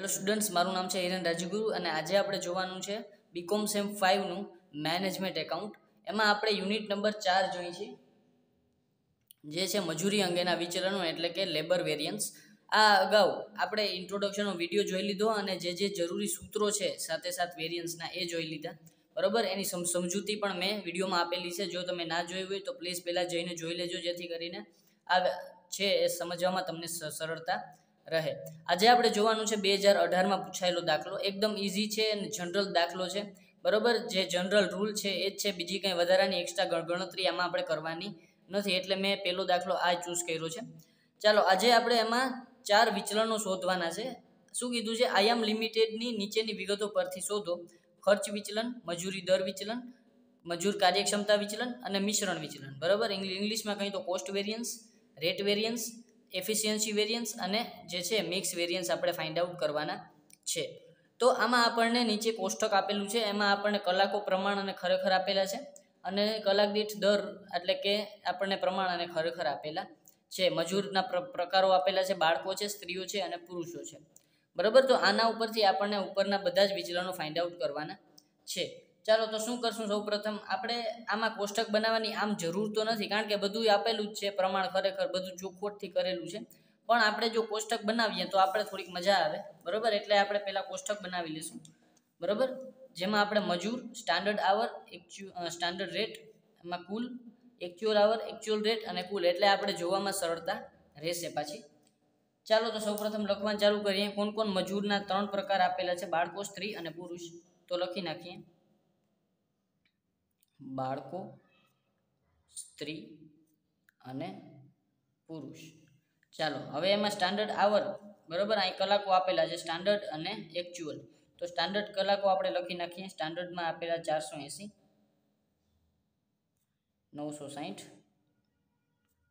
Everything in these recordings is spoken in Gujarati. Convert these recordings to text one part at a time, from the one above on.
હેલો સ્ટુડન્ટ્સ મારું નામ છે હિરેન રાજગુરુ અને આજે આપણે જોવાનું છે બીકોમ સેમ ફાઇવનું મેનેજમેન્ટ એકાઉન્ટ એમાં આપણે યુનિટ નંબર ચાર જોઈ છે, જે છે મજૂરી અંગેના વિચરણો એટલે કે લેબર વેરિયન્સ આ અગાઉ આપણે ઇન્ટ્રોડક્શનનો વીડિયો જોઈ લીધો અને જે જે જરૂરી સૂત્રો છે સાથે સાથ વેરિયન્સના એ જોઈ લીધા. બરાબર? એની સમ, સમજૂતી પણ મેં વિડીયોમાં આપેલી છે. જો તમે ના જોઈ હોય તો પ્લીઝ પહેલાં જઈને જોઈ લેજો જેથી કરીને આ છે એ સમજવામાં તમને સરળતા. રહે. આજે આપણે જોવાનું છે બે હજાર અઢારમાં પૂછાયેલો દાખલો. એકદમ ઇઝી છે અને જનરલ દાખલો છે. બરોબર? જે જનરલ રૂલ છે એ જ છે. બીજી કંઈ વધારાની એક્સ્ટ્રા ગણતરી આમાં આપણે કરવાની નથી. એટલે મેં પહેલો દાખલો આ ચૂઝ કર્યો છે. ચાલો, આજે આપણે એમાં ચાર વિચલનો શોધવાના છે. શું કીધું છે? આયામ લિમિટેડની નીચેની વિગતો પરથી શોધો. ખર્ચ વિચલન, મજૂરી દર વિચલન, મજૂર કાર્યક્ષમતા વિચલન અને મિશ્રણ વિચલન. બરાબર? ઇંગ્લિશમાં કંઈ તો cost variance rate variance efficiency variance અને જે છે મિક્સ વેરિયન્સ આપણે ફાઇન્ડ આઉટ કરવાના છે. તો આમાં આપણને નીચે કોષ્ટક આપેલું છે, એમાં આપણને કલાકો પ્રમાણ અને ખરેખર આપેલા છે અને કલાક દીઠ દર એટલે કે આપણને પ્રમાણ અને ખરેખર આપેલા છે. મજૂરના પ્ર- પ્રકારો આપેલા છે, બાળકો છે, સ્ત્રીઓ છે અને પુરુષો છે. બરાબર? તો આના ઉપરથી આપણને ઉપરના બધા જ વિચલનો ફાઇન્ડ આઉટ કરવાના છે. ચાલો તો શું કરશું? સૌ પ્રથમ આપણે આમાં કોષ્ટક બનાવવાની આમ જરૂર તો નથી, કારણ કે બધું આપેલું જ છે, પ્રમાણ ખરેખર બધું ચોખવટથી કરેલું છે. પણ આપણે જો કોષ્ટક બનાવીએ તો આપણે થોડીક મજા આવે, બરાબર? એટલે આપણે પહેલાં કોષ્ટક બનાવી લઈશું. બરાબર? જેમાં આપણે મજૂર સ્ટાન્ડર્ડ આવર એકચ્યુ સ્ટાન્ડર્ડ રેટ એમાં કુલ એકચ્યુઅલ આવર એકચ્યુઅલ રેટ અને કુલ. એટલે આપણે જોવામાં સરળતા રહેશે પાછી. ચાલો તો સૌપ્રથમ લખવાનું ચાલુ કરીએ. કોણ કોણ મજૂરના ત્રણ પ્રકાર આપેલા છે? બાળકો, સ્ત્રી અને પુરુષ. તો લખી નાખીએ. બાળકો, સ્ત્રી અને પુરુષ. ચાલો, હવે એમાં સ્ટાન્ડર્ડ આવર, બરાબર? અહીં કલાકો આપેલા છે સ્ટાન્ડર્ડ અને એકચ્યુઅલ તો સ્ટાન્ડર્ડ કલાકો આપણે લખી નાખીએ સ્ટાન્ડર્ડમાં આપેલા ચારસો એંસી, નવસો સાઠ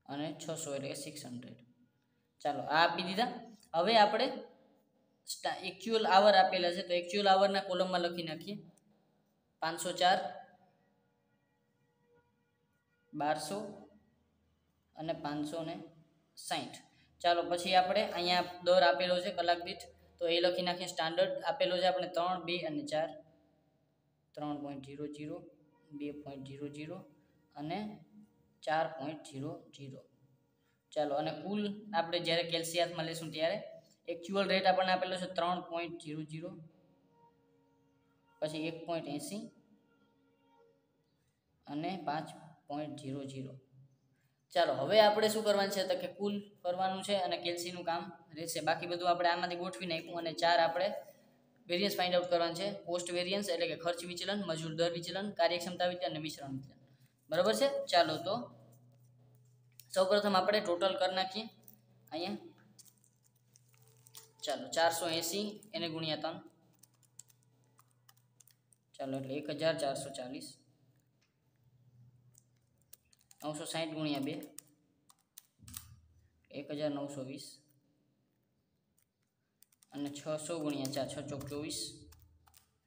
અને છસો એટલે સિક્સ હંડ્રેડ ચાલો, આ આપી દીધા. હવે આપણે એકચ્યુઅલ આવર આપેલા છે, તો એકચ્યુઅલ આવરના કોલમમાં લખી નાખીએ. પાંચસો ચાર બારસો અને પાંચસો ને સાઠ ચાલો, પછી આપણે અહીંયા દર આપેલો છે કલાક દીઠ. તો એ લખી નાખીએ સ્ટાન્ડર્ડ. આપેલો છે આપણે ત્રણ, બે અને ચાર. ત્રણ પોઈન્ટ જીરો જીરો બે પોઈન્ટ જીરો જીરો અને ચાર પોઈન્ટ જીરો જીરો ચાલો, અને કુલ આપણે જ્યારે કેલ્સિયાતમાં લેશું ત્યારે એકચ્યુઅલ રેટ આપણને આપેલો છે ત્રણ પોઈન્ટ જીરો જીરો પછી એક પોઈન્ટ એંસી અને પાંચ પોઈન્ટ ઝીરો ઝીરો ચાલો, હવે આપણે શું કરવાનું છે? તો કે કુલ કરવાનું છે અને કેલ્સીનું કામ રહેશે. બાકી બધું આપણે આમાંથી ગોઠવી નાખ્યું અને ચાર આપણે વેરિયન્સ ફાઇન્ડ આઉટ કરવાનું છે. પોસ્ટ વેરિયન્સ એટલે કે ખર્ચ વિચલન, મજૂર દર વિચલન, કાર્યક્ષમતા વિચલન અને મિશ્રણ વિચલન. બરાબર છે? ચાલો, તો સૌપ્રથમ આપણે ટોટલ કરી નાખીએ. અહીંયા. ચાલો, ચારસો એંસી એને ગુણ્યા ત્રણ. ચાલો, એટલે એક હજાર ચારસો ચાલીસ. નવસો સાહીઠ ગુણ્યા બે. એક હજાર નવસો વીસ. અને છસો ગુણ્યા ચાર છ ચોક ચોવીસ.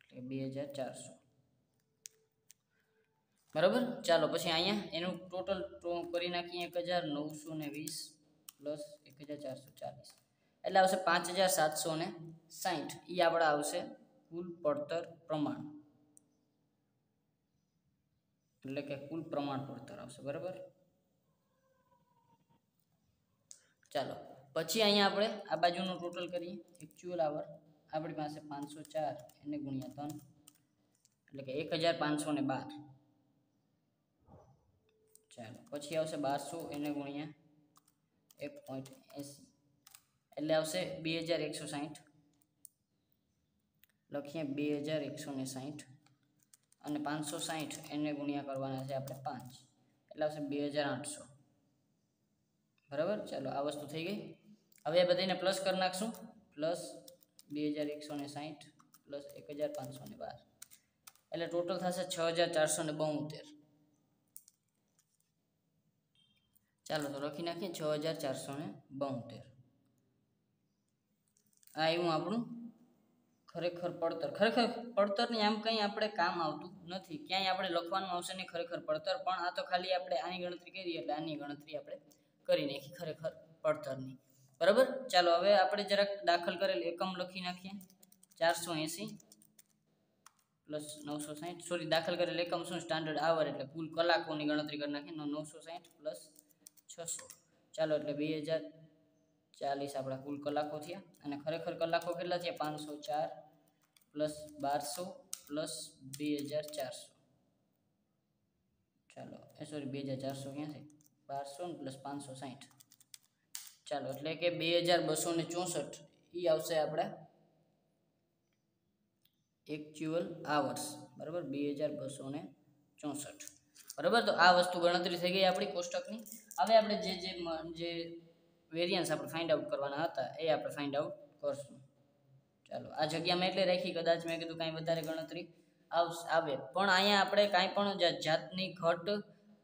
એટલે બે હજાર ચારસો. બરાબર? ચાલો, પછી અહીંયા એનું ટોટલ કરી નાખીએ એક હજાર નવસો ને વીસ પ્લસ એક હજાર ચારસો ચાલીસ. એટલે આવશે પાંચ હજાર સાતસો ને સાઠ એ આપણે આવશે કુલ પડતર પ્રમાણ. એટલે કે કુલ પ્રમાણ પડતર આવશે બરાબર? ચાલો, પછી અહીંયા આપણે આ બાજુનું ટોટલ કરીએ. એકચ્યુઅલ આવર આપણી પાસે પાંચસો ચાર એને ગુણ્યા ત્રણ, એટલે કે એક હજાર પાંચસો ને બાર. ચાલો, પછી આવશે બારસો એને ગુણ્યા એક પોઈન્ટ એંસી. એટલે આવશે બે હજાર એકસો સાઠ લખીએ બે હજાર એકસો ને સાઠ અને પાંચસો સાહીઠ એને ગુણ્યા કરવાના છે આપણે પાંચ. એટલે આવશે બે હજાર આઠસો. બરાબર? ચાલો, આ વસ્તુ થઈ ગઈ. હવે એ બધાને પ્લસ કરી નાખશું. પ્લસ બે હજાર એકસો ને સાઠ પ્લસ એક હજાર પાંચસો ને બાર. એટલે ટોટલ થશે છ હજાર ચારસો ને બોતેર. ચાલો, તો લખી નાખીએ છ હજાર ચારસો ને બોતેર. આ એવું આપણું ખરેખર પડતર. ખરેખર પડતરની આમ કંઈ આપણે કામ આવતું નથી. ક્યાંય આપણે લખવાનું આવશે નહીં ખરેખર પડતર, પણ આ તો ખાલી આપણે આની ગણતરી કરી, એટલે આની ગણતરી આપણે કરી નાખી ખરેખર પડતરની. બરાબર? ચાલો, હવે આપણે જરાક દાખલ કરેલ એકમ લખી નાખીએ. ચારસો એંસી પ્લસ નવસો સાહીઠ. સોરી, દાખલ કરેલ એકમ શું? સ્ટાન્ડર્ડ આવર, એટલે કુલ કલાકોની ગણતરી કરી નાખીએ. નવસો સાહીઠ પ્લસ છસો. ચાલો, એટલે બે હજાર ચાલીસ આપણા કુલ કલાકો થયા. અને ખરેખર કલાકો કેટલા થયા? પાંચસો ચાર. પ્લસ બારસો પ્લસ બે હજાર ચારસો ચાલો એ સોરી બે હજાર ચારસો ક્યાં છે બારસો ને પ્લસ પાંચસો સાહીઠ ચાલો એટલે કે બે હજાર બસો ને ચોસઠ એ આવશે આપણા એકચ્યુઅલ આવર્સ, બરાબર? બે હજાર બસો ને ચોસઠ બરાબર? તો આ વસ્તુ ગણતરી થઈ ગઈ આપણી કોષ્ટકની. હવે આપણે જે જે મ- જે વેરિયન્સ આપણે ફાઇન્ડ આઉટ કરવાના હતા, એ આપણે ફાઇન્ડ આઉટ કરશું. ચાલો, આ જગ્યા મેં એટલે રાખી કદાચ મેં કીધું કાંઈ વધારે ગણતરી. આવે પણ અહીંયા આપણે કાંઈ પણ જાતની ઘટ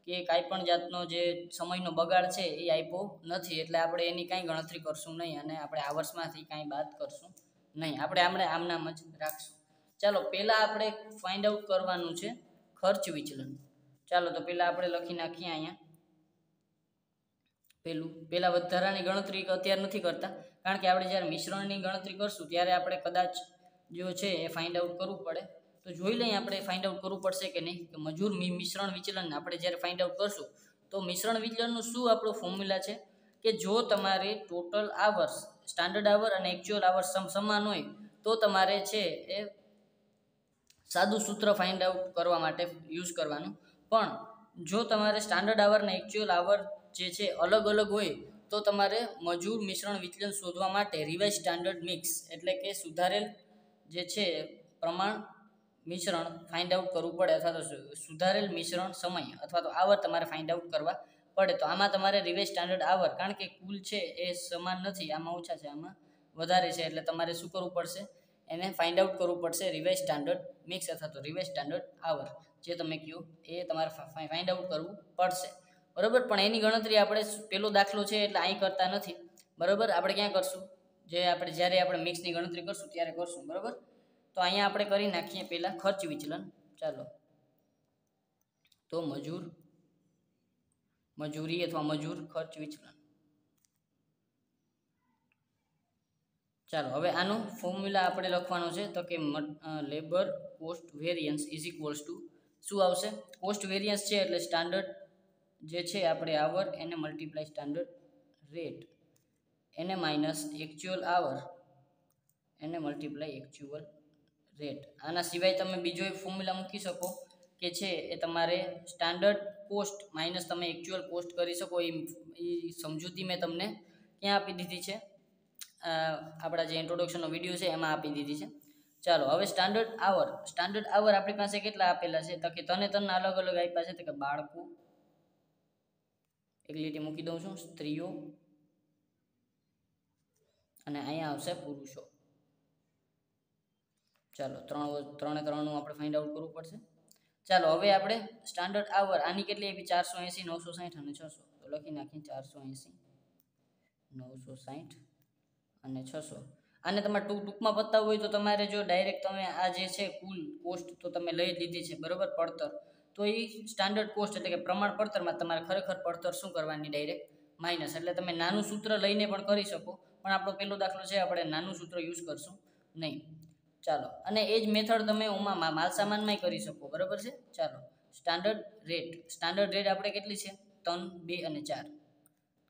કે કાંઈ પણ જાતનો જે સમયનો બગાડ છે એ આપ્યો નથી. એટલે આપણે એની કાંઈ ગણતરી કરશું નહીં અને આપણે આવર્સમાંથી કાંઈ બાદ કરશું નહીં. આપણે આમણે આમનામ જ રાખશું. ચાલો, પહેલાં આપણે ફાઇન્ડ આઉટ કરવાનું છે ખર્ચ વિચલન. ચાલો, તો પહેલાં આપણે લખી નાખીએ અહીંયા. પેલું પહેલાં વધારાની ગણતરી અત્યારે નથી કરતા. કારણ કે આપણે જ્યારે મિશ્રણની ગણતરી કરશું ત્યારે આપણે કદાચ જો છે એ ફાઇન્ડ આઉટ કરવું પડે. તો જોઈ લઈએ આપણે ફાઇન્ડ આઉટ કરવું પડશે કે નહીં. કે મજૂર મિશ્રણ વિચલન આપણે જ્યારે ફાઇન્ડ આઉટ કરશું, તો મિશ્રણ વિચલનનું શું આપણો ફોર્મ્યુલા છે? કે જો તમારે ટોટલ આવર્સ સ્ટાન્ડર્ડ આવર અને એકચ્યુઅલ આવર્સ સમાન હોય, તો તમારે છે એ સાદું સૂત્ર ફાઇન્ડ આઉટ કરવા માટે યુઝ કરવાનું. પણ જો તમારે સ્ટાન્ડર્ડ આવર અને એકચ્યુઅલ આવર જે છે અલગ અલગ હોય તો તમારે મજૂર મિશ્રણ વિચલન શોધવા માટે રિવાઇઝ સ્ટાન્ડર્ડ મિક્સ એટલે કે સુધારેલ જે છે પ્રમાણ મિશ્રણ ફાઇન્ડ આઉટ કરવું પડે અથવા તો સુધારેલ મિશ્રણ સમય અથવા તો આવર તમારે ફાઇન્ડ આઉટ કરવા પડે. તો આમાં તમારે રિવાઇઝ સ્ટાન્ડર્ડ આવર કારણ કે કુલ છે એ સમાન નથી, આમાં ઓછા છે, આમાં વધારે છે, એટલે તમારે શું કરવું પડશે? એને ફાઇન્ડ આઉટ કરવું પડશે રિવાઇઝ સ્ટાન્ડર્ડ મિક્સ અથવા તો રિવાઇઝ સ્ટાન્ડર્ડ આવર જે તમે કહો એ તમારે ફાઇન્ડ આઉટ કરવું પડશે. બરાબર? પણ એની ગણતરી આપણે પેલો દાખલો છે એટલે અહીં કરતા નથી. બરાબર? આપણે ક્યાં કરશું? જે આપણે, જ્યારે આપણે મિક્સની ગણતરી કરશું, ત્યારે કરશું, બરાબર? તો અહીંયા આપણે કરી નાખીએ પહેલાં ખર્ચ વિચલન. ચાલો. તો મજૂર, મજૂરી અથવા મજૂર ખર્ચ વિચલન. ચાલો, હવે આનો ફોર્મ્યુલા આપણે લખવાનો છે તો કે labour cost variance is equals to શું આવશે? કોસ્ટ વેરિયન્સ છે એટલે સ્ટાન્ડર્ડ જે છે આપણે આવર એને મલ્ટીપ્લાય સ્ટાન્ડર્ડ રેટ એને માઇનસ એકચ્યુઅલ આવર એને મલ્ટીપ્લાય એકચ્યુઅલ રેટ આના સિવાય તમે બીજો એક ફોર્મ્યુલા મૂકી શકો કે છે એ તમારે સ્ટાન્ડર્ડ કોસ્ટ માઇનસ તમે એકચ્યુઅલ કોસ્ટ કરી શકો. એ સમજૂતી મેં તમને ક્યાં આપી દીધી છે? આપણા જે ઇન્ટ્રોડક્શનનો વીડિયો છે એમાં આપી દીધી છે. ચાલો, હવે સ્ટાન્ડર્ડ આવર સ્ટાન્ડર્ડ આવર આપણી પાસે કેટલા આપેલા છે? તો કે તને તને અલગ અલગ આપ્યા છે. તો કે બાળકો એક લીટી મૂકી દઉં છું સ્ત્રીઓ. અને અહીંયા આવશે પુરુષો. ચાલો, ત્રણ ત્રણે ત્રણનું આપણે ફાઇન્ડ આઉટ કરવું પડશે. ચાલો, હવે આપણે સ્ટાન્ડર્ડ આવર આની કેટલી આપી? ચારસો એંસી, નવસો સાહીઠ અને છસો. તો લખી નાખીએ ચારસો એંસી, નવસો સાઠ અને છસો. આને તમારે ટૂંક, ટૂંકમાં પતાવવું હોય તો તમારે જો ડાયરેક્ટ તમે આ જે છે કુલ કોસ્ટ તો તમે લઈ લીધી છે, બરાબર? પડતર. તો એ સ્ટાન્ડર્ડ કોસ્ટ એટલે કે પ્રમાણ પડતરમાં તમારે ખરેખર પડતર શું કરવાની ડાયરેક્ટ માઇનસ એટલે તમે નાનું સૂત્ર લઈને પણ કરી શકો, પણ આપણો પહેલો દાખલો છે, આપણે નાનું સૂત્ર યુઝ કરશું નહીં. ચાલો. અને એ જ મેથડ તમે ઉમાં મા- માલ સામાનમાંય કરી શકો. બરાબર છે? ચાલો. સ્ટાન્ડર્ડ રેટ સ્ટાન્ડર્ડ રેટ આપણે કેટલી છે? ત્રણ, બે અને ચાર.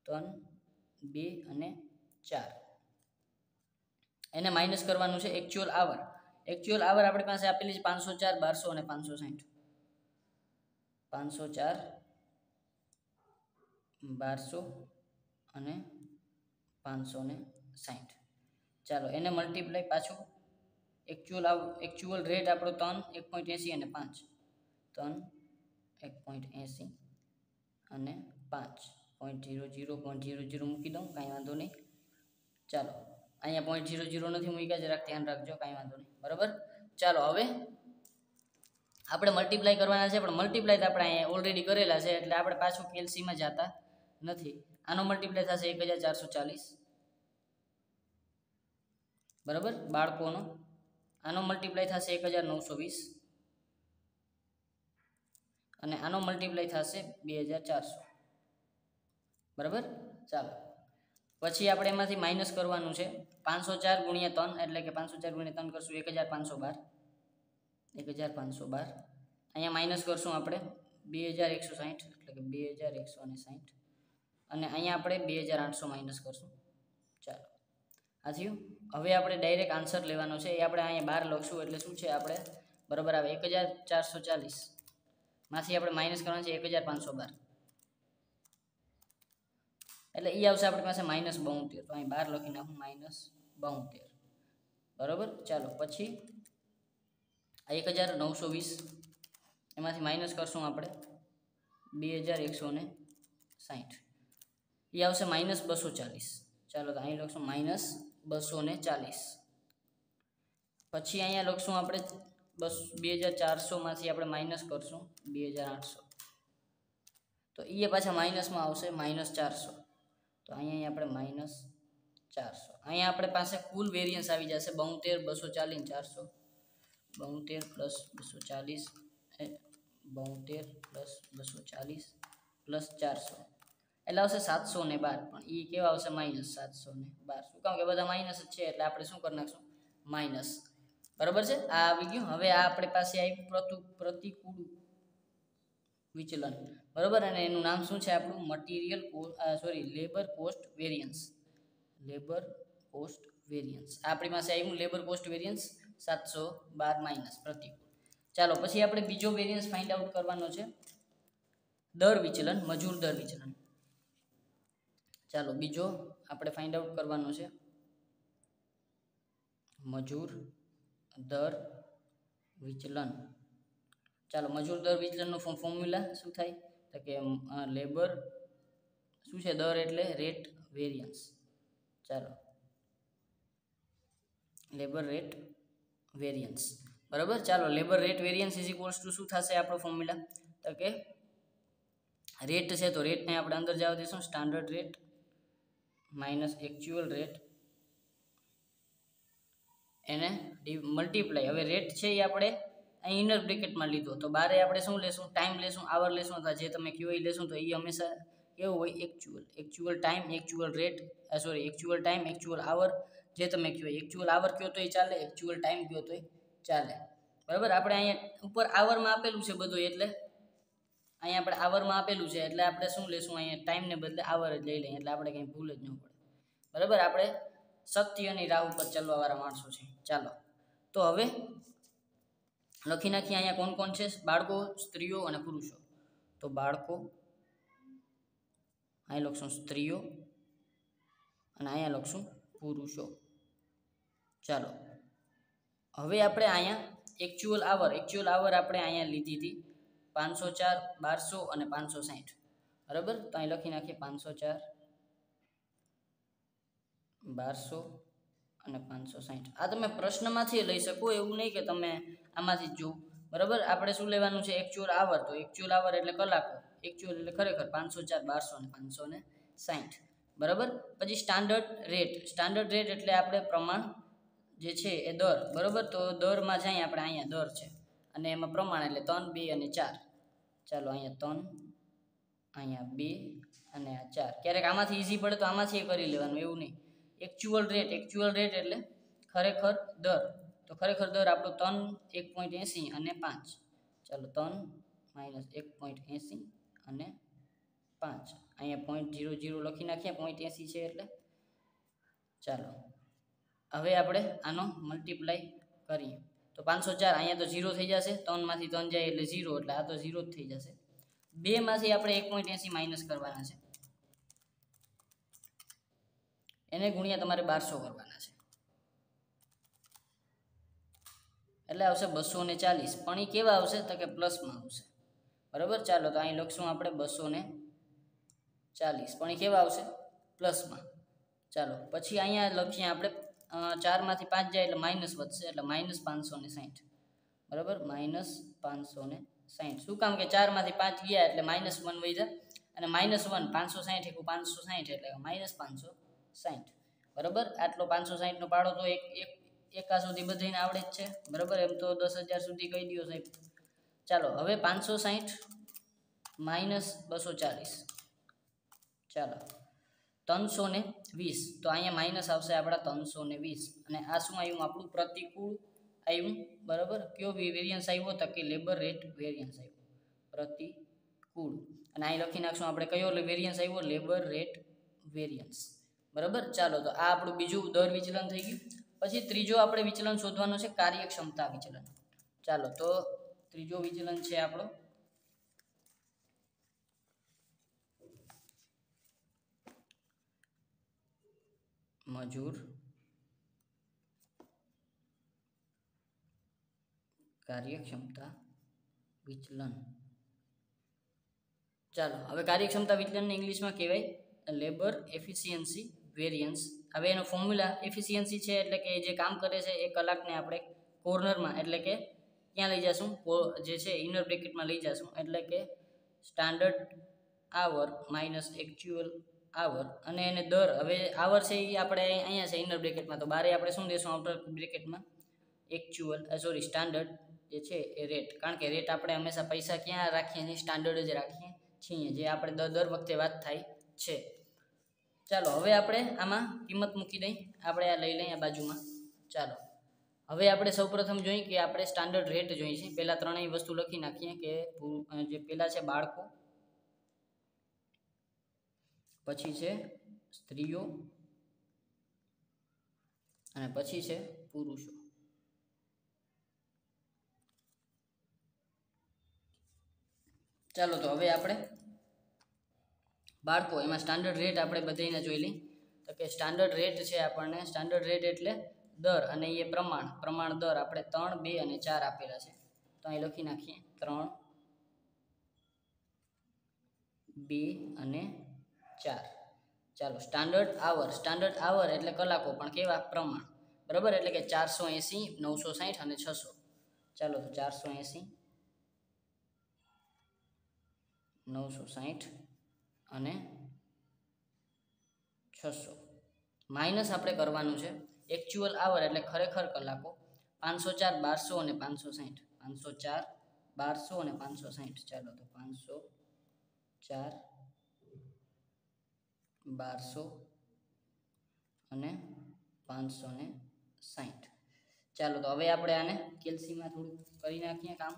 ત્રણ, બે અને ચાર. એને માઇનસ કરવાનું છે એકચ્યુઅલ આવર એકચ્યુઅલ આવર આપણી પાસે આપેલી છે પાંચસો ચાર, બારસો અને પાંચસો સાઠ પાંચસો ચાર, બારસો અને પાંચસો ને સાઠ ચાલો, એને મલ્ટીપ્લાય પાછું. એકચ્યુઅલ આવ એકચ્યુઅલ રેટ આપણો ત્રણ, એક પોઈન્ટ એંસી અને પાંચ. ત્રણ, એક પોઈન્ટ એંસી અને પાંચ. Point zero zero point zero zero મૂકી દઉં, કાંઈ વાંધો નહીં. ચાલો, અહીંયા પોઈન્ટ જીરો જીરો નથી મૂક્યા, જરાક ધ્યાન રાખજો, કાંઈ વાંધો નહીં. બરાબર? ચાલો, હવે આપણે મલ્ટીપ્લાય કરવાના છે, પણ મલ્ટીપ્લાય તો આપણે અહીંયા ઓલરેડી કરેલા છે, એટલે આપણે પાછું કેલ્સીમાં જતા નથી. આનો મલ્ટીપ્લાય થશે એક હજાર ચારસો ચાલીસ. બરાબર? બાળકોનો. આનો મલ્ટીપ્લાય થશે એક હજાર નવસો વીસ. અને આનો મલ્ટીપ્લાય થશે બે હજાર ચારસો. બરાબર? ચાલો. પછી આપણે એમાંથી માઇનસ કરવાનું છે. પાંચસો ચાર ગુણ્યા ત્રણ, એટલે કે પાંચસો ચાર ગુણ્યા ત્રણ કરશું, એક હજાર પાંચસો બાર. એક હજાર પાંચસો બાર. અહીંયા માઇનસ કરશું આપણે. બે હજાર એકસો સાઠ એટલે કે બે હજાર એકસો અને સાઠ અને અહીંયા આપણે બે હજાર આઠસો માઇનસ કરશું. ચાલો. આ થયું? હવે આપણે ડાયરેક્ટ આન્સર લેવાનો છે. એ આપણે અહીંયા બાર લખશું, એટલે શું છે આપણે? બરાબર આવે. એક હજાર ચારસો ચાલીસ. માંથી આપણે માઇનસ કરવાનું છે એક હજાર પાંચસો બાર. એટલે એ આવશે આપણી પાસે માઇનસ બોતેર. તો અહીં બાર લખી નાખું માઇનસ બોતેર. બરાબર? ચાલો, પછી એક હજાર નવસો વીસ એમાંથી માઇનસ કરશું આપણે બે હજાર એકસો ને સાઠ એ આવશે માઇનસ બસો ચાલીસ ચાલો તો અહીં લખશું માઇનસ બસો ને ચાલીસ. પછી અહીંયા લખશું આપણે બસ બે હજાર ચારસોમાંથી આપણે માઇનસ કરશું બે હજાર આઠસો તો એ પાછા માઇનસમાં આવશે માઇનસ ચારસો. તો અહીંયા આપણે માઇનસ ચારસો. અહીંયા આપણે પાસે કુલ વેરિયન્સ આવી જશે બોતેર બસો ચાલીસ ચારસો. બોતેર પ્લસ બસો ચાલીસ બોતેર પ્લસ બસો ચાલીસ પ્લસ ચારસો. એટલે આવશે સાતસો ને બાર પણ એ કેવા આવશે? માઇનસ સાતસો ને બાર. શું કામ કે બધા માઇનસ જ છે એટલે આપણે શું કરી નાખશું? માઇનસ બરાબર છે? આ આવી ગયું. હવે આ આપણી પાસે આવ્યું પ્રતુ, પ્રતિકૂળ વિચલન. બરાબર? અને એનું નામ શું છે આપણું? Material sorry, labour cost variance. Labour cost variance. આપણી પાસે આવ્યું લેબર કોસ્ટ વેરિયન્સ. સાતસો બાર માઇનસ પ્રતિકૂળ. ચાલો, પછી આપણે બીજો વેરિયન્સ ફાઇન્ડ આઉટ કરવાનો છે. દર વિચલન, મજૂર દર વિચલન. ચાલો, બીજો આપણે ફાઇન્ડ આઉટ કરવાનો છે. મજૂર દર વિચલન. ચાલો, મજૂર દર વિચલનનું ફોર્મ્યુલા શું થાય? તો કે લેબર શું છે? દર એટલે રેટ વેરિયન્સ ચાલો. લેબર રેટ વેરિયન્સ બરાબર? ચાલો labour rate variance is equals to શું થશે આપણો ફોર્મ્યુલા તો કે રેટ છે તો રેટને આપણે અંદર જવા દઈશું. Standard rate minus actual rate એને મલ્ટીપ્લાય હવે રેટ છે એ આપણે અહીં ઇનર બ્રેકેટમાં લીધો. તો બારે આપણે શું લેશું? ટાઈમ લેશું આવર લેશું, અથવા જે તમે કયો એ લેશું, તો એ હંમેશા કેવું હોય? Actual actual time actual rate sorry actual time actual hour જે તમે કહો એકચ્યુઅલ આવર કહો તો એ ચાલે એકચ્યુઅલ ટાઈમ કહો તો એ ચાલે. બરાબર? આપણે અહીંયા ઉપર આવરમાં આપેલું છે બધું એટલે અહીંયા આપણે આવરમાં આપેલું છે એટલે આપણે શું લેશું? અહીંયા ટાઈમને બદલે આવર જ લઈ લઈએ, એટલે આપણે કંઈ ભૂલ જ ન પડે. બરાબર? આપણે સત્ય અને રાહ ઉપર ચાલવાવાળા માણસો છે ચાલો. તો હવે લખી નાખીએ અહીંયા કોણ કોણ છે? બાળકો, સ્ત્રીઓ અને પુરુષો. તો બાળકો અહીં લખશું સ્ત્રીઓ અને અહીંયા લખશું પુરુષો. ચાલો. હવે આપણે અહીંયા એકચ્યુઅલ આવર એકચ્યુઅલ આવર આપણે અહીંયા લીધી હતી પાંચસો ચાર, બારસો અને પાંચસો સાહીઠ. બરાબર? તો અહીં લખી નાખીએ પાંચસો ચાર, બારસો અને પાંચસો સાહીઠ. આ તમે પ્રશ્નમાંથી લઈ શકો એવું નહીં કે તમે આમાંથી જ બરાબર? આપણે શું લેવાનું છે? એકચ્યુઅલ આવર તો એકચ્યુઅલ આવર એટલે કલાકો. એકચ્યુઅલ એટલે ખરેખર પાંચસો ચાર, બારસો અને પાંચસો ને સાઠ બરાબર? પછી સ્ટાન્ડર્ડ રેટ સ્ટાન્ડર્ડ રેટ એટલે આપણે પ્રમાણ જે છે એ દર, બરાબર? તો દરમાં જાય આપણે અહીંયા દર છે. અને એમાં પ્રમાણ એટલે ત્રણ, બે અને ચાર. ચાલો અહીંયા ત્રણ, અહીંયા બે અને આ ચાર. ક્યારેક આમાંથી ઇઝી પડે તો આમાંથી કરી લેવાનું, એવું નહીં. એકચ્યુઅલ રેટ એકચ્યુઅલ રેટ એટલે ખરેખર દર. તો ખરેખર દર આપણો ત્રણ, એક પોઈન્ટ એંસી અને પાંચ. ચાલો ત્રણ માઇનસ એક પોઈન્ટ એંસી અને પાંચ. અહીંયા પોઈન્ટ જીરો જીરો લખી નાખીએ પોઈન્ટ એંસી છે એટલે. ચાલો. હવે આપણે આનો મલ્ટીપ્લાય કરીએ. તો પાંચસો ચાર, અહીંયા તો ઝીરો થઈ જશે, ત્રણમાંથી ત્રણ જાય એટલે ઝીરો એટલે આ તો ઝીરો જ થઈ જશે. બેમાંથી આપણે એક પોઈન્ટ એંસી માઇનસ કરવાના છે. એને ગુણ્યા તમારે બારસો કરવાના છે. એટલે આવશે બસો ને ચાલીસ. પણ એ કેવા આવશે? તો કે પ્લસમાં આવશે. બરાબર? ચાલો, તો અહીં લખશું આપણે બસો ને ચાલીસ. પણ એ કેવા આવશે? પ્લસમાં. ચાલો, પછી અહીંયા લખીએ આપણે ચારમાંથી પાંચ જાય એટલે માઇનસ વધશે, એટલે માઇનસ પાંચસો ને સાહીઠ બરાબર? માઇનસ પાંચસો ને સાહીઠ શું કામ કે ચારમાંથી પાંચ ગયા એટલે માઇનસ વન વહી જાય? અને માઇનસ વન પાંચસો સાહીઠ એક પાંચસો સાહીઠ એટલે માઇનસ પાંચસો સાહીઠ બરાબર? આટલો પાંચસો સાહીઠનો પાડો તો એક એક, એકા સુધી બધાને આવડે જ છે. બરાબર? એમ તો દસ હજાર સુધી કહી દો સાહેબ. ચાલો, હવે પાંચસો સાહીઠ માઇનસ બસો ચાલીસ. ચાલો. ત્રણસો ને વીસ. તો અહીંયા માઇનસ આવશે આપણા ત્રણસો ને વીસ. અને આ શું આવ્યું? આપણું પ્રતિકૂળ આવ્યું. બરાબર? કયો વેરિયન્સ આવ્યો તો કે લેબર રેટ વેરિયન્સ આવ્યો? પ્રતિકૂળ. અને અહીં લખી નાખશું આપણે કયો વેરિયન્સ આવ્યો? લેબર રેટ વેરિયન્સ બરાબર? ચાલો, તો આ આપણું બીજું દર વિચલન થઈ ગયું. પછી ત્રીજો આપણે વિચલન શોધવાનો છે કાર્યક્ષમતા વિચલન. ચાલો, તો ત્રીજો વિચલન છે આપણો. મજૂર, કાર્યક્ષમતા, વિચલન. ચાલો, હવે કાર્યક્ષમતા, વિચલનને ઇંગ્લિશમાં કહેવાય લેબર એફિશિયન્સી વેરિયન્સ હવે એનો ફોર્મ્યુલા એફિશિયન્સી છે એટલે કે જે કામ કરે છે એ કલાકને આપણે કોર્નરમાં એટલે કે ક્યાં લઈ જશું? જે છે ઇનર બ્રેકેટમાં લઈ જશું. એટલે કે standard hour minus actual hour અને એને દર, હવે આવર છે એ આપણે અહીંયા છે ઇનર બ્રેકેટમાં તો બારે આપણે શું દેશું આઉટર બ્રેકેટમાં એકચ્યુઅલ સોરી સ્ટાન્ડર્ડ જે છે એ રેટ કારણ કે રેટ આપણે હંમેશા પૈસા ક્યાં રાખીએ? છીએ સ્ટાન્ડર્ડ જ રાખીએ છીએ. જે આપણે દર દર વખતે વાત થાય છે. ચાલો, હવે આપણે આમાં કિંમત મૂકી દઈ. આપણે આ લઈ લઈએ આ બાજુમાં. ચાલો. હવે આપણે સૌપ્રથમ જોઈએ કે આપણે સ્ટાન્ડર્ડ રેટ જોઈએ છે. પહેલાં ત્રણેય વસ્તુ લખી નાખીએ કે જે પહેલાં છે બાળકો પછી છે સ્ત્રીઓ અને પછી છે પુરુષો. ચાલો તો હવે આપણે બાળકો, એમાં સ્ટાન્ડર્ડ રેટ આપણે બધાને જોઈ લઈ તો કે સ્ટાન્ડર્ડ રેટ છે આપણને સ્ટાન્ડર્ડ રેટ એટલે દર અને એ પ્રમાણ પ્રમાણ દર આપણે ત્રણ, બે અને ચાર આપેલા છે. તો અહીં લખી નાખીએ, ત્રણ, બે અને ચાર. ચાલો સ્ટાન્ડર્ડ આવર સ્ટાન્ડર્ડ આવર એટલે કલાકો, પણ કેવા પ્રમાણ? બરાબર? એટલે કે ચારસો એંસી, નવસો સાહીઠ અને છસો. ચાલો, તો ચારસો એંસી, નવસો સાઠ અને છસો. માઇનસ આપણે કરવાનું છે એકચ્યુઅલ આવર એટલે ખરેખર કલાકો. પાંચસો ચાર, બારસો અને પાંચસો સાહીઠ પાંચસો ચાર, બારસો અને પાંચસો સાહીઠ ચાલો, તો પાંચસો ચાર બારસો અને પાંચસો ને સાઠ ચાલો તો હવે આપણે આને કેલ્સીમાં થોડું કરી નાખીએ કામ.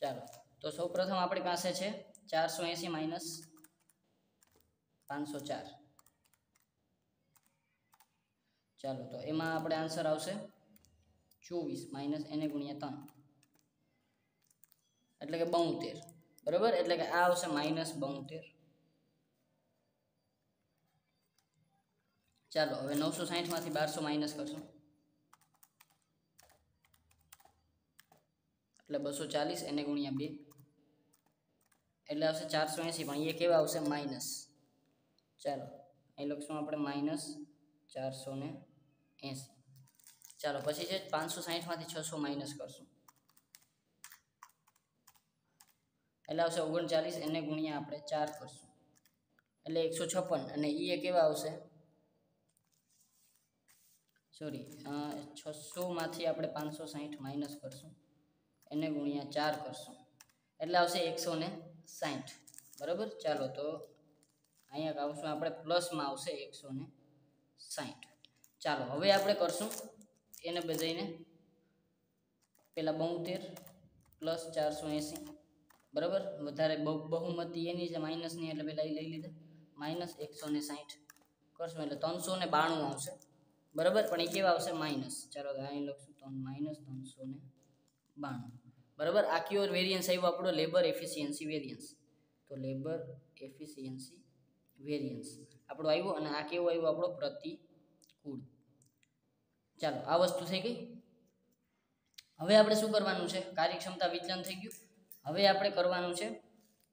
ચાલો, તો સૌ પ્રથમ આપણી પાસે છે ચારસો એંસી માઇનસ પાંચસો ચાર. ચાલો, તો એમાં આપણે આન્સર આવશે ચોવીસ માઇનસ એને ગુણ્યા ત્રણ. એટલે કે બોતેર. બરાબર? એટલે કે આ આવશે માઇનસ બોતેર. ચાલો, હવે નવસો સાહીઠમાંથી બારસો માઇનસ કરશું. એટલે બસો ચાલીસ એને ગુણ્યા બે. એટલે આવશે ચારસો એંસી, પણ એ કેવા આવશે? માઇનસ ચાલો, એ લખશું આપણે માઇનસ ચારસો ને એંસી. ચાલો, પછી છે પાંચસો સાહીઠમાંથી છસો માઇનસ કરશું. એટલે આવશે ઓગણચાલીસ, એને ગુણ્યા આપણે ચાર કરશું. એટલે એકસો છપ્પન, અને એ કેવા આવશે? સોરી છસોમાંથી આપણે પાંચસો સાહીઠ માઇનસ કરશું. એને ગુણ્યા ચાર કરશું. એટલે આવશે એકસો ને સાઠ બરાબર? ચાલો તો અહીંયા આવશું આપણે, પ્લસમાં આવશે એકસો ને સાઠ ચાલો, હવે આપણે કરશું એને બધાને પેલા બોતેર પ્લસ ચારસો એંસી. બરાબર? વધારે બહુ, બહુમતી એની છે માઇનસની એટલે પહેલાં એ લઈ લીધા. માઇનસ એકસો ને સાઠ કરશું એટલે ત્રણસો ને બાણું આવશે. બરાબર? પણ એ કેવા આવશે? માઇનસ ચાલો અહીં લખશું તો માઇનસ ત્રણસો ને બાણું. બરાબર? આ ક્યોર વેરિયન્સ આવ્યું આપણો? લેબર એફિશિયન્સી વેરિયન્સ તો લેબર એફિશિયન્સી વેરિયન્સ આપણો આવ્યો અને આ કેવો આવ્યો? આપણો પ્રતિકૂળ. ચાલો, આ વસ્તુ થઈ ગઈ? હવે આપણે શું કરવાનું છે? કાર્યક્ષમતા વિચલન થઈ ગયું. હવે આપણે કરવાનું છે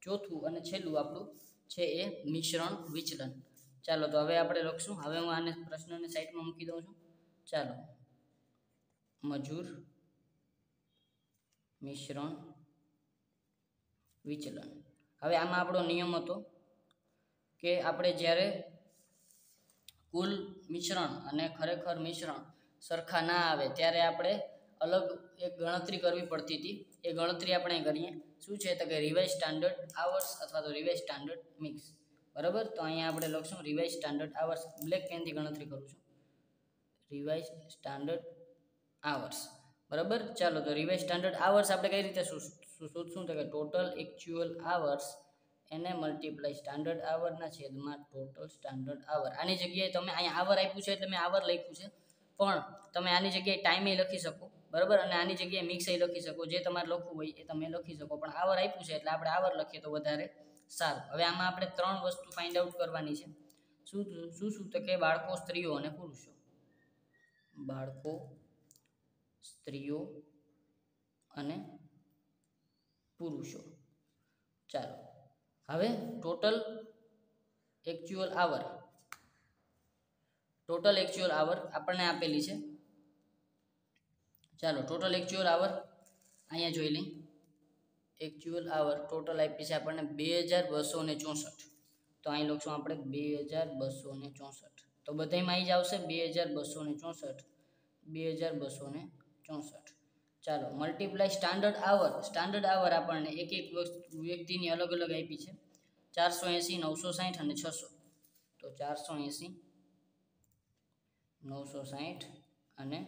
ચોથું અને છેલ્લું આપણું છે એ મિશ્રણ વિચલન. ચાલો, તો હવે આપણે લખશું. હવે હું આને પ્રશ્નને સાઈડમાં મૂકી દઉં છું. ચાલો. મજૂર, મિશ્રણ, વિચલન. હવે આમાં આપણો નિયમ હતો કે આપણે જ્યારે કુલ મિશ્રણ અને ખરેખર મિશ્રણ સરખા ના આવે, ત્યારે આપણે અલગ એક ગણતરી કરવી પડતી હતી. એ ગણતરી આપણે કરીએ. શું છે તો કે રિવાઇઝ સ્ટાન્ડર્ડ આવર્સ અથવા તો રિવાઇઝ સ્ટાન્ડર્ડ મિક્સ બરાબર? તો અહીંયા આપણે લખશું રિવાઇઝ સ્ટાન્ડર્ડ આવર્સ બ્લેક પેનથી ગણતરી કરું છું? રિવાઇઝ સ્ટાન્ડર્ડ આવર્સ બરાબર? ચાલો, તો રિવાઇઝ સ્ટાન્ડર્ડ આવર્સ આપણે કઈ રીતે શોધશું? તો કે ટોટલ એક્ચ્યુઅલ આવર્સ એને મલ્ટીપ્લાય સ્ટાન્ડર્ડ આવરના છેદમાં ટોટલ સ્ટાન્ડર્ડ આવર આની જગ્યાએ તમે અહીંયા આવર આપ્યું છે એટલે મેં આવર લખ્યું છે. પણ તમે આની જગ્યાએ ટાઈમે લખી શકો. બરાબર? અને આની જગ્યાએ મિક્સ લખી શકો. જે તમારે લખવું હોય એ તમે લખી શકો. પણ આવર આપ્યું છે એટલે આપણે આવર લખીએ તો વધારે સારું. હવે આમાં આપણે ત્રણ વસ્તુ ફાઇન્ડ આઉટ કરવાની છે. શું શું શું તો કે બાળકો, સ્ત્રીઓ અને પુરુષો? બાળકો, સ્ત્રીઓ અને પુરુષો. ચાલો. હવે total actual hour total actual hour આપણને આપેલી છે. ચાલો ટોટલ એકચ્યુઅલ આવર અહીંયા જોઈ લઈ એકચ્યુઅલ આવર ટોટલ આપી છે આપણને બે હજાર બસો ને ચોસઠ. તો અહીં લખશું આપણે બે હજાર બસો ને ચોસઠ. તો બધામાં અહીં જ આવશે બે હજાર બસો ને ચોસઠ, બે હજાર બસો ને ચોસઠ. ચાલો multiply standard hour standard hour આપણને એક એક વ્યક્તિની અલગ અલગ આપી છે. ચારસો એંસી, નવસો સાઠ અને છસો. તો ચારસો એંસી, નવસો સાઠ અને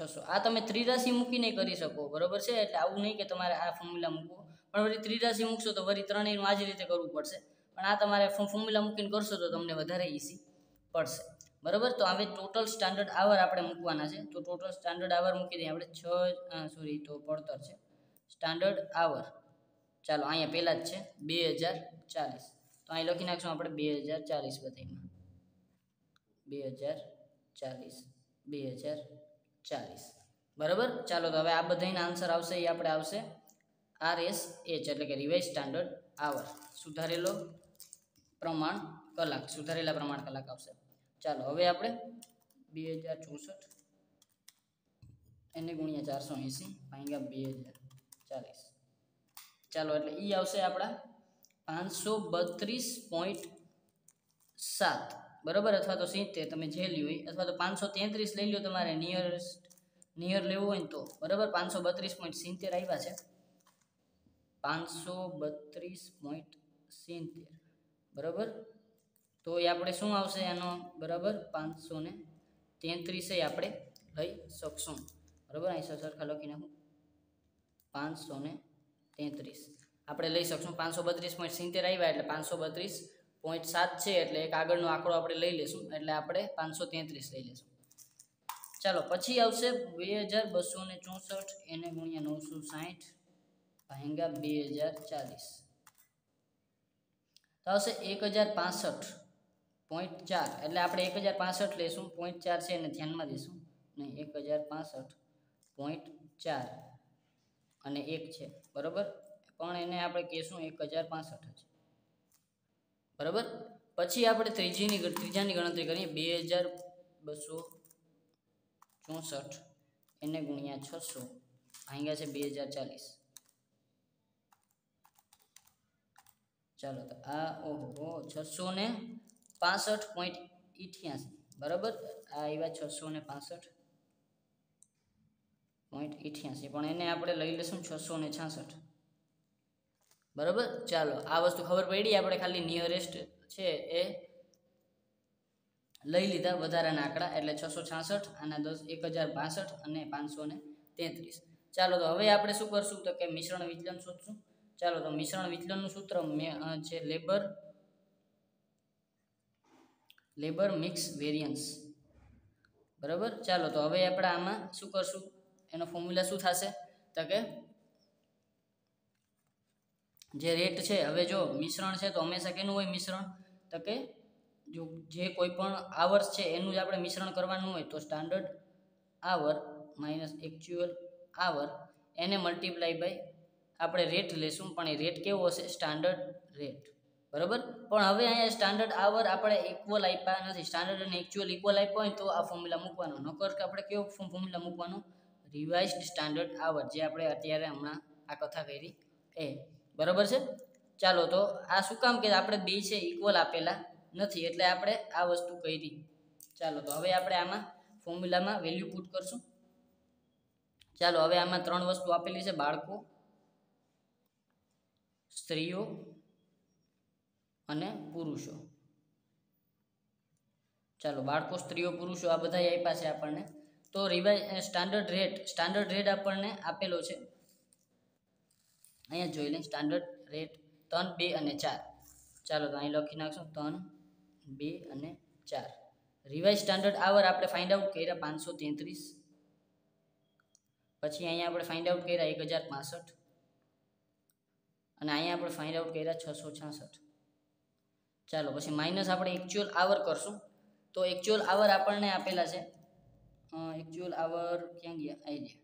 છસો આ તમે ત્રિરાશી મૂકીને કરી શકો, બરોબર છે? એટલે આવું નહીં કે તમારે આ ફોર્મ્યુલા મૂકવો. પણ વળી ત્રિરાશી મૂકશો તો વળી ત્રણેયનું આ જ રીતે કરવું પડશે. પણ આ તમારે ફોર્મ્યુલા મૂકીને કરશો તો તમને વધારે ઇઝી પડશે. બરાબર? તો હવે ટોટલ સ્ટાન્ડર્ડ આવર આપણે મૂકવાના છે. તો ટોટલ સ્ટાન્ડર્ડ આવર મૂકી દઈએ આપણે છ સોરી તો પડતર છે. સ્ટાન્ડર્ડ આવર ચાલો, અહીંયા પહેલાં જ છે. બે હજાર ચાલીસ. તો અહીં લખી નાખશું આપણે બે હજાર ચાલીસ બધામાં બે હજાર ચાલીસ. બે હજાર ચાલીસ. બરાબર? ચાલો તો હવે આ બધાના આન્સર આવશે, એ આપણે આવશે. આર એસ એચ એટલે કે રિવાઇઝ સ્ટાન્ડર્ડ આવર સુધારેલો પ્રમાણ કલાક, સુધારેલા પ્રમાણ કલાક આવશે. ચાલો, હવે આપણે બે હજાર ચોસઠ એને ગુણ્યા ચારસો એંસી ભાંગ્યા બે હજાર ચાલીસ. ચાલો, એટલે એ આવશે આપણા પાંચસો બત્રીસ પોઈન્ટ સાત. બરાબર? અથવા તો સિત્તેર તમે જે લ્યો હોય, અથવા તો પાંચસો તેત્રીસ લઈ લો તમારે નિયરેસ્ટ નિયર લેવું હોય ને તો. બરાબર? પાંચસો બત્રીસ પોઈન્ટ સિત્તેર આવ્યા છે. પાંચસો બત્રીસ પોઈન્ટ સિત્તેર. બરાબર? તો એ આપણે શું આવશે એનો? બરાબર? પાંચસો ને તેત્રીસે આપણે લઈ શકશું. બરાબર? અહીં સરખા લખી નાખું. પાંચસો ને તેત્રીસ. આપણે લઈ શકશું. પાંચસો બત્રીસ પોઈન્ટ સિત્તેર આવ્યા એટલે પાંચસો બત્રીસ પોઈન્ટ સાત છે એટલે એક આગળનો આંકડો આપણે લઈ લઈશું એટલે આપણે પાંચસો તેત્રીસ લઈ લઈશું ચાલો, પછી આવશે બે હજાર બસો ને ચોસઠ, એને ગુણ્યા નવસો સાઠ ભાંગા બે હજાર ચાલીસ તો આવશે એક હજાર પાસઠ પોઈન્ટ ચાર. એટલે આપણે એક હજાર પાસઠ લઈશું પોઈન્ટ ચાર છે એને ધ્યાનમાં દઈશું નહીં એક હજાર પાસઠ પોઈન્ટ ચાર. અને એક છે, બરાબર? પણ એને આપણે કહીશું એક હજાર પાસઠ જ. બરાબર? પછી આપણે ત્રીજીની ત્રીજાની ગણતરી કરીએ. બે હજાર બસો ચોસઠ. એને ગુણ્યા છસો. અહીંયા છે બે હજાર ચાલીસ. ચાલો તો આ, ઓહો, છસો ને પાસઠ પોઈન્ટ ઇઠ્યાસી. બરાબર? આ આવ્યા છસો ને પાસઠ પોઈન્ટ ઇઠ્યાસી. પણ એને આપણે લઈ લઈશું છસો ને છાસઠ. બરાબર? ચાલો, આ વસ્તુ ખબર પડી, આપણે ખાલી નિયરેસ્ટ છે એ લઈ લીધા વધારાના આંકડા, એટલે છસો છાસઠ, આના દસ એક હજાર બાસઠ અને પાંચસો ને તેત્રીસ. ચાલો, તો હવે આપણે શું કરશું? તો કે મિશ્રણ વિચલન શોધશું. ચાલો, તો મિશ્રણ વિચલનનું સૂત્ર છે લેબર લેબર મિક્સ વેરિયન્સ બરાબર? ચાલો, તો હવે આપણે આમાં શું કરશું? એનો ફોર્મ્યુલા શું થશે? તો કે જે રેટ છે, હવે જો મિશ્રણ છે, તો હંમેશા કેનું હોય મિશ્રણ? તો કે જો જે કોઈ પણ આવર્સ છે, એનું જ આપણે મિશ્રણ કરવાનું હોય, તો standard hour minus actual hour, એને મલ્ટીપ્લાય બાય આપણે રેટ લેશું, પણ એ રેટ કેવો હશે? સ્ટાન્ડર્ડ રેટ બરાબર? પણ હવે અહીંયા સ્ટાન્ડર્ડ આવર આપણે ઇક્વલ આપ્યા નથી. સ્ટાન્ડર્ડ અને એકચ્યુઅલ ઇક્વલ આપ્યા હોય તો આ ફોર્મ્યુલા મૂકવાનો. નકર કે આપણે કેવો ફોર્મ્યુલા મૂકવાનો? રિવાઇઝડ સ્ટાન્ડર્ડ આવર, જે આપણે અત્યારે હમણાં આ કથા કરી એ. બરાબર છે? ચાલો તો આ શું કામ કે આપણે બે છે ઇક્વલ આપેલા નથી, એટલે આપણે આ વસ્તુ કરી. ચાલો તો હવે આપણે આમાં ફોર્મ્યુલામાં વેલ્યુ પુટ કરશું. ચાલો હવે આમાં ત્રણ વસ્તુ આપેલી છે, બાળકો, સ્ત્રીઓ અને પુરુષો. ચાલો, બાળકો, સ્ત્રીઓ, પુરુષો આ બધા આપ્યા છે આપણને. તો revise standard rate standard rate આપણને આપેલો છે. અહીંયા જોઈ લઈએ સ્ટાન્ડર્ડ રેટ ત્રણ, બે અને ચાર. ચાલો તો અહીં લખી નાખશું, ત્રણ, બે અને ચાર. રિવાઇઝ સ્ટાન્ડર્ડ આવર આપણે ફાઇન્ડ આઉટ કર્યા પાંચસો તેત્રીસ. પછી અહીંયા આપણે ફાઇન્ડ આઉટ કર્યા એક હજાર પાસઠ. અને અહીંયા આપણે ફાઇન્ડ આઉટ કર્યા છસો છાસઠ. ચાલો, પછી માઇનસ આપણે એકચ્યુઅલ આવર કરશું. તો એકચ્યુઅલ આવર આપણને આપેલા છે એકચ્યુઅલ આવર ક્યાં ગયા? આવી ગયા.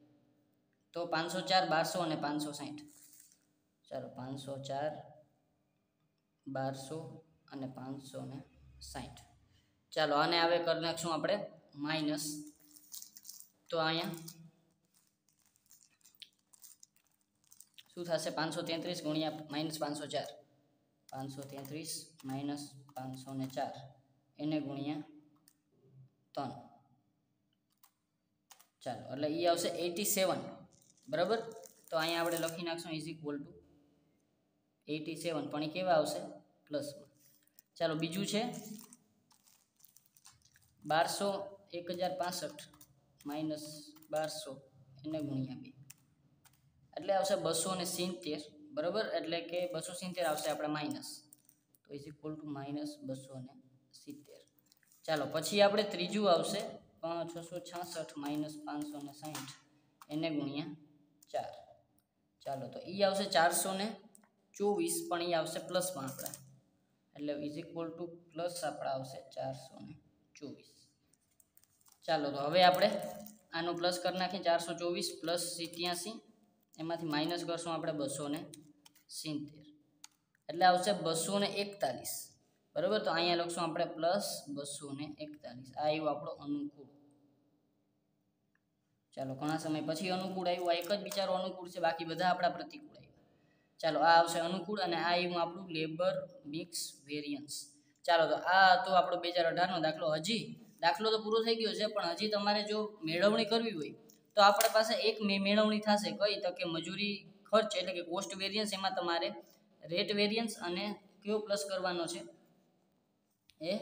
તો પાંચસો ચાર, બારસો અને પાંચસો સાઠ ચાલો પાંચસો ચાર, બારસો અને પાંચસો ને સાઠ ચાલો આને હવે કરી નાખશું આપણે માઇનસ તો અહીંયા શું થશે? પાંચસો તેત્રીસ ગુણ્યા માઇનસ પાંચસો ચાર. પાંચસો તેત્રીસ માઇનસ પાંચસો ને ચાર. એને ગુણ્યા ત્રણ. ચાલો, એટલે એ આવશે એટી સેવન. બરાબર? તો અહીંયા આપણે લખી નાખશું is equal to eighty seven પણ એ કેવા આવશે? પ્લસમાં ચાલો બીજું છે. બારસો એક હજાર પાસઠ માઇનસ બારસો એને ગુણ્યા બે. એટલે આવશે બસો ને સિત્તેર, બરાબર? એટલે કે બસો સિત્તેર આવશે આપણે માઇનસ. તો ઇઝ ઇક્વલ ટુ માઇનસ બસો ને સિત્તેર. ચાલો પછી આપણે ત્રીજું આવશે. છસો છાસઠ માઇનસ પાંચસો ને સાહીઠ એને ગુણ્યા ચાર. ચાલો તો એ આવશે ચારસો ને ચોવીસ પણ એ આવશે પ્લસમાં આપણા. એટલે ઇઝ ઇક્વલ ટુ પ્લસ આપણા આવશે ચારસો ને ચોવીસ. ચાલો તો હવે આપણે આનું પ્લસ કરી નાખીએ ચારસો ચોવીસ પ્લસ સિત્યાસી. એમાંથી માઇનસ કરશું આપણે બસો ને સિત્તેર. એટલે આવશે બસો ને એકતાલીસ. બરાબર? તો અહીંયા લખશું આપણે પ્લસ બસો ને એકતાલીસ. આ આવ્યું આપણો અનુકૂળ. ચાલો, ઘણા સમય પછી અનુકૂળ આવ્યું. એક જ અનુકૂળ છે. બાકી બધા આપણા પ્રતિકૂળ ચાલો, આ આવશે અનુકૂળ અને આ એવું આપણું લેબર મિક્સ વેરિયન્સ ચાલો, તો આ હતો આપણો બે હજાર અઢારનો દાખલો. હજી દાખલો તો પૂરો થઈ ગયો છે, પણ હજી તમારે જો મેળવણી કરવી હોય, તો આપણા પાસે એક મેળવણી થશે કઈ તો કે મજૂરી ખર્ચ એટલે કે કોસ્ટ વેરિયન્સ એમાં તમારે રેટ વેરિયન્સ અને કયો પ્લસ કરવાનો છે? એ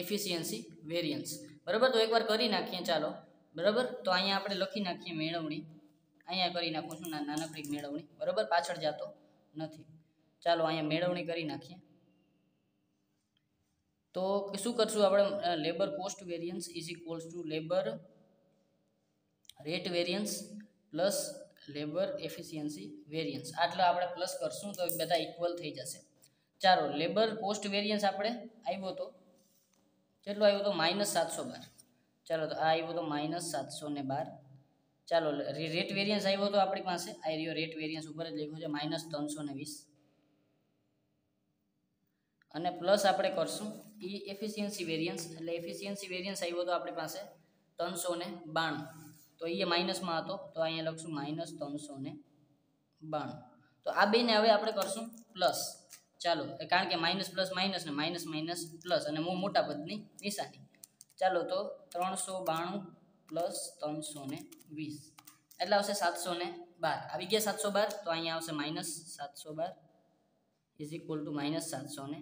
એફિશિયન્સી વેરિયન્સ બરાબર? તો એકવાર કરી નાખીએ, ચાલો. બરાબર? તો અહીંયા આપણે લખી નાખીએ મેળવણી. અહીંયા કરી નાખું છું નાનકડી મેળવણી. બરાબર? પાછળ જતો. નથી. ચાલો અહીંયા મેળવણી કરી નાખીએ. તો શું કરશું આપણે? Labour cost variance is equals to labour rate variance plus labour efficiency variance આટલા આપણે પ્લસ કરશું તો બધા ઇક્વલ થઈ જશે. ચાલો લેબર કોસ્ટ વેરિયન્સ આપણે આવ્યો તો. કેટલો આવ્યો તો? માઇનસ સાતસો બાર. ચાલો તો આ આવ્યો તો માઇનસ સાતસો ને બાર. ચાલો રેટ વેરિયન્સ આવ્યો તો આપણી પાસે. આ રહ્યો રેટ વેરિયન્સ ઉપર જ લખ્યું છે માઇનસ ત્રણસો ને વીસ. અને પ્લસ આપણે કરશું, એ એફિશિયન્સી વેરિયન્સ એટલે એફિશિયન્સી વેરિયન્સ આવ્યો તો આપણી પાસે ત્રણસો ને બાણું. તો એ માઇનસમાં હતો, તો અહીંયા લખશું માઇનસ ત્રણસો ને બાણું. તો આ બેને હવે આપણે કરશું પ્લસ ચાલો કારણ કે માઇનસ પ્લસ માઇનસ ને માઇનસ માઇનસ પ્લસ અને મોટા પદની નિશાની. ચાલો, તો ત્રણસો બાણું પ્લસ ત્રણસો ને વીસ. એટલે આવશે સાતસો ને બાર. આવી ગયા સાતસો બાર, તો અહીંયા આવશે માઇનસ સાતસો બાર. ઇઝ ઇક્વલ ટુ માઇનસ સાતસો ને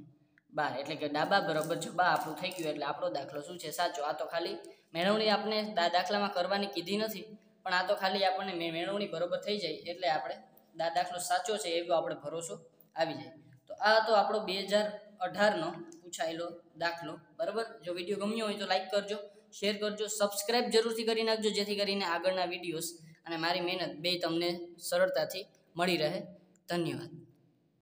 બાર. એટલે કે ડાબા બરાબર જબા આપણું થઈ ગયું. એટલે આપણો દાખલો શું છે? સાચો. આ તો ખાલી મેળવણી આપણે દાખલામાં કરવાની કીધી નથી, પણ આ તો ખાલી આપણને મેળવણી બરોબર થઈ જાય. એટલે આપણે દાખલો સાચો છે એવો આપણે ભરોસો આવી જાય. તો આ તો આપણો બે હજાર અઢારનો પૂછાયેલો દાખલો. બરાબર? જો વીડિયો ગમ્યો હોય તો લાઈક કરજો. શેર કરજો સબસ્ક્રાઈબ જરૂરથી કરી નાખજો, જેથી કરીને આગળના વિડીયોઝ અને મારી મહેનત બે તમને સરળતાથી મળી રહે. ધન્યવાદ.